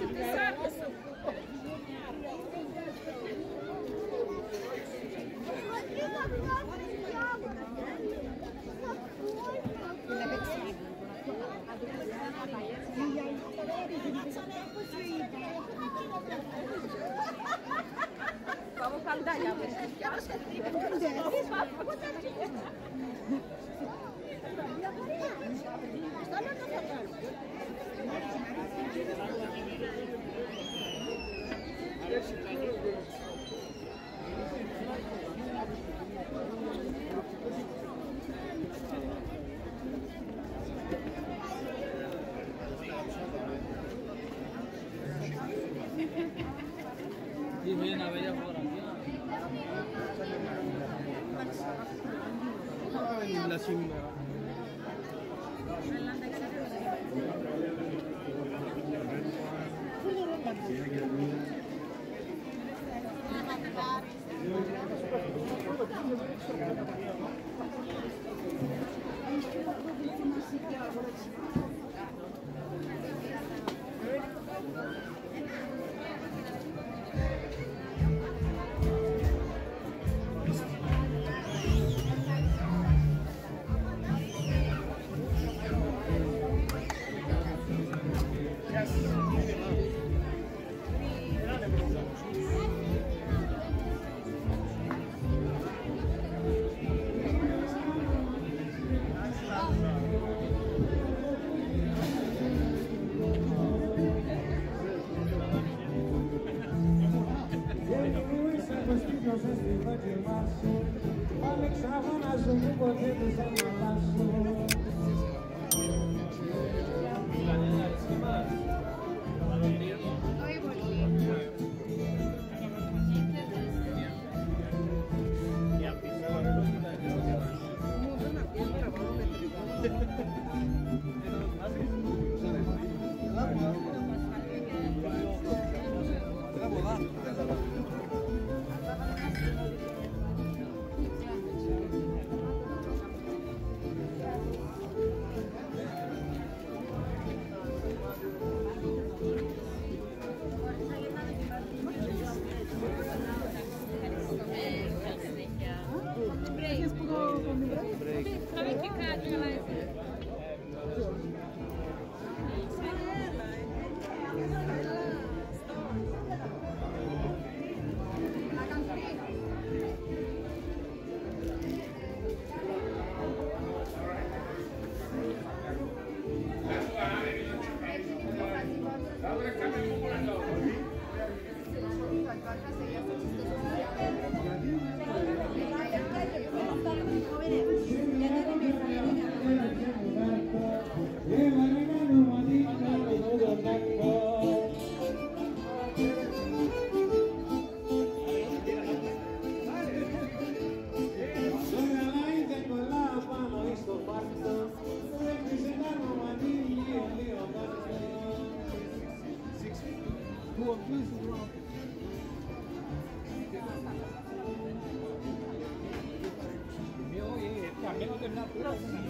Vamos para o medalha. Vamos para a medalha. La. I'm llevarse, anexaban a su grupo de desalazo. Gracias.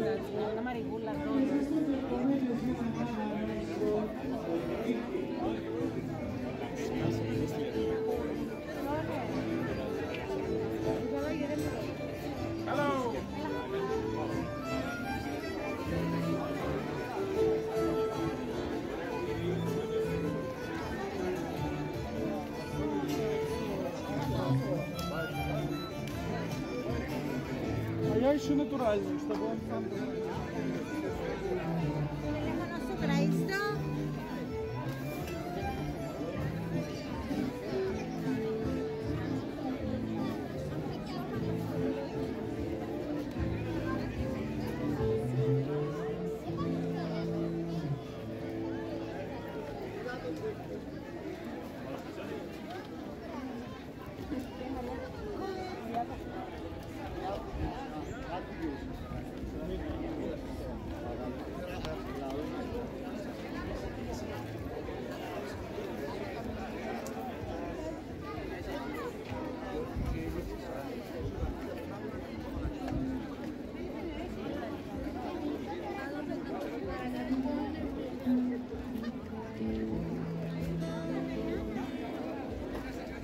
no, una maricula. Şu natural işte bu. Teléfono Sucraísto.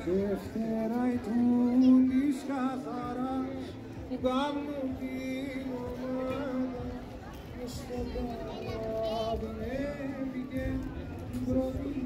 Δευτέρα του της καθαράς που κάνουν την ομάδα και στο καράβι έπηκε την πρώτη